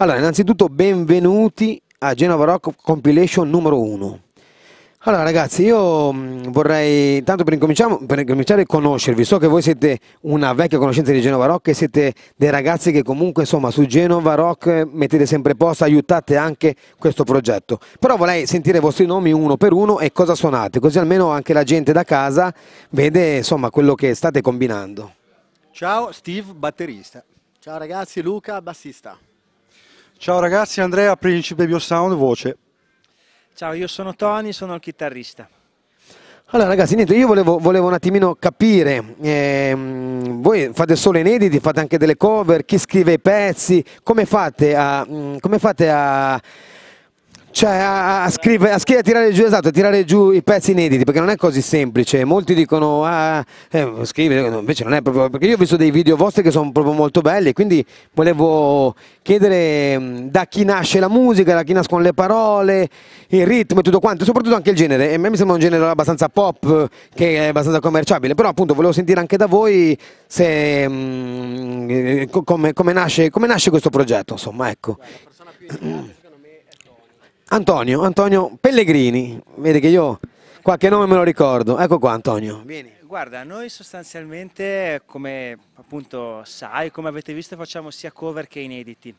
Allora, innanzitutto benvenuti a Genova Rock Compilation numero 1. Allora ragazzi, io mh, vorrei, tanto per, per incominciare a conoscervi, so che voi siete una vecchia conoscenza di Genova Rock e siete dei ragazzi che comunque insomma su Genova Rock mettete sempre posto, aiutate anche questo progetto. Però vorrei sentire i vostri nomi uno per uno e cosa suonate, così almeno anche la gente da casa vede insomma quello che state combinando. Ciao, Steve, batterista. Ciao ragazzi, Luca, bassista. Ciao ragazzi, Andrea, Principe Biosound, voce. Ciao, io sono Tony, sono il chitarrista. Allora ragazzi, niente, io volevo, volevo un attimino capire, ehm, voi fate solo inediti, fate anche delle cover, chi scrive i pezzi, come fate a, come fate a cioè a, a, scrivere, a, scrivere, a tirare giù, esatto, a tirare giù i pezzi inediti, perché non è così semplice. Molti dicono, ah, eh, scrivere, invece non è proprio, perché io ho visto dei video vostri che sono proprio molto belli, quindi volevo chiedere mm, da chi nasce la musica, da chi nascono le parole, il ritmo e tutto quanto, soprattutto anche il genere. E a me mi sembra un genere abbastanza pop, che è abbastanza commerciabile, però appunto volevo sentire anche da voi se, mh, mm, come, come, nasce, come nasce questo progetto, insomma, ecco. Antonio, Antonio Pellegrini, vedi che io qualche nome me lo ricordo, ecco qua Antonio, vieni. Guarda, noi sostanzialmente, come appunto sai, come avete visto, facciamo sia cover che inediti.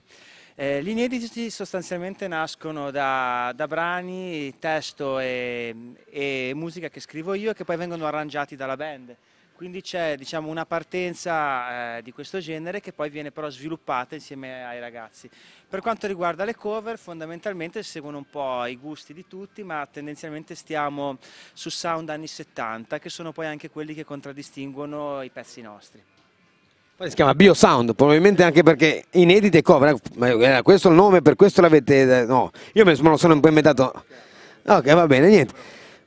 Eh, gli inediti sostanzialmente nascono da, da brani, testo e, e musica che scrivo io e che poi vengono arrangiati dalla band. Quindi c'è diciamo, una partenza eh, di questo genere che poi viene però sviluppata insieme ai ragazzi. Per quanto riguarda le cover fondamentalmente seguono un po' i gusti di tutti ma tendenzialmente stiamo su sound anni 70 che sono poi anche quelli che contraddistinguono i pezzi nostri. Poi si chiama Biosound, probabilmente anche perché inedite cover, eh, questo è il nome, per questo l'avete... no, io me lo sono un po' inventato. Ok, va bene, niente.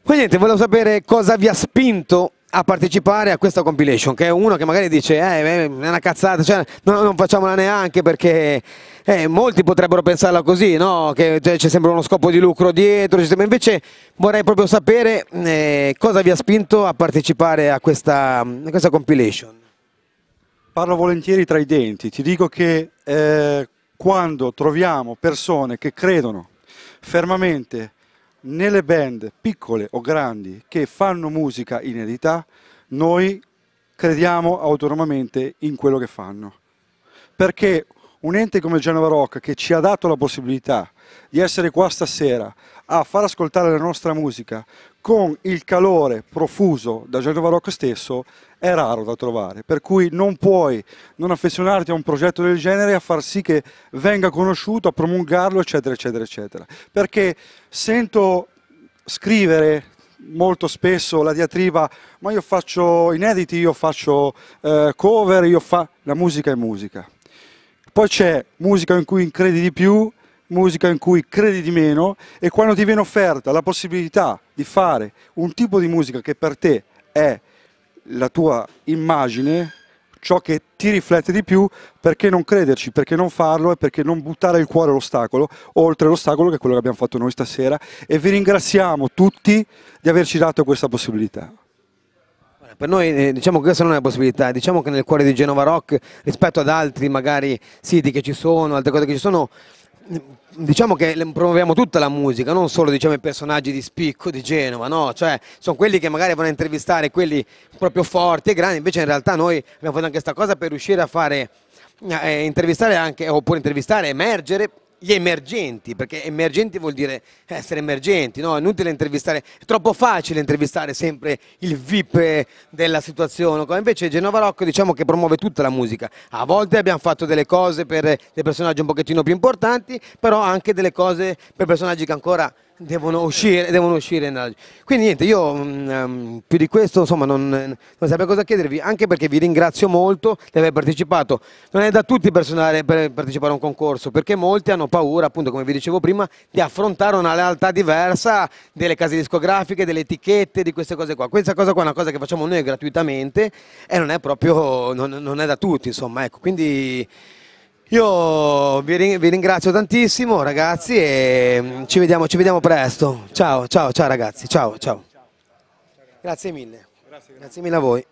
Poi niente, volevo sapere cosa vi ha spinto a partecipare a questa compilation, che è uno che magari dice eh, è una cazzata, cioè, no, non facciamola neanche perché eh, molti potrebbero pensarla così, no? che cioè, c'è sempre uno scopo di lucro dietro, invece vorrei proprio sapere eh, cosa vi ha spinto a partecipare a questa, a questa, compilation. Parlo volentieri tra i denti, ti dico che eh, quando troviamo persone che credono fermamente nelle band piccole o grandi che fanno musica inedita, noi crediamo autonomamente in quello che fanno. Perché un ente come Genova Rock che ci ha dato la possibilità di essere qua stasera a far ascoltare la nostra musica con il calore profuso da Genova Rock stesso è raro da trovare, per cui non puoi non affezionarti a un progetto del genere a far sì che venga conosciuto, a promulgarlo, eccetera, eccetera, eccetera. Perché sento scrivere molto spesso la diatriba, ma io faccio inediti, io faccio eh, cover, io fa... la musica è musica. Poi c'è musica in cui credi di più, musica in cui credi di meno e quando ti viene offerta la possibilità di fare un tipo di musica che per te è la tua immagine, ciò che ti riflette di più, perché non crederci, perché non farlo e perché non buttare il cuore all'ostacolo, oltre l'ostacolo che è quello che abbiamo fatto noi stasera e vi ringraziamo tutti di averci dato questa possibilità. Per noi eh, diciamo che questa non è una possibilità, diciamo che nel cuore di Genova Rock rispetto ad altri magari siti che ci sono, altre cose che ci sono, diciamo che promuoviamo tutta la musica, non solo diciamo, i personaggi di spicco di Genova, no? cioè sono quelli che magari vanno a intervistare quelli proprio forti e grandi, invece in realtà noi abbiamo fatto anche questa cosa per riuscire a fare, eh, intervistare anche, oppure intervistare, emergere gli emergenti, perché emergenti vuol dire essere emergenti, no? È inutile intervistare, è troppo facile intervistare sempre il VIP della situazione, invece Genova Rock diciamo che promuove tutta la musica. A volte abbiamo fatto delle cose per dei personaggi un pochettino più importanti, però anche delle cose per personaggi che ancora devono uscire, devono uscire. Quindi niente, io um, più di questo insomma non, non saprei cosa chiedervi, anche perché vi ringrazio molto di aver partecipato. Non è da tutti per partecipare a un concorso, perché molti hanno paura, appunto come vi dicevo prima, di affrontare una realtà diversa delle case discografiche, delle etichette, di queste cose qua. Questa cosa qua è una cosa che facciamo noi gratuitamente e non è proprio, non, non è da tutti, insomma, ecco. Quindi io vi ringrazio tantissimo ragazzi e mm, ci vediamo, ci vediamo presto. Ciao, ciao, ciao ragazzi, ciao, ciao. Grazie mille. Grazie mille a voi.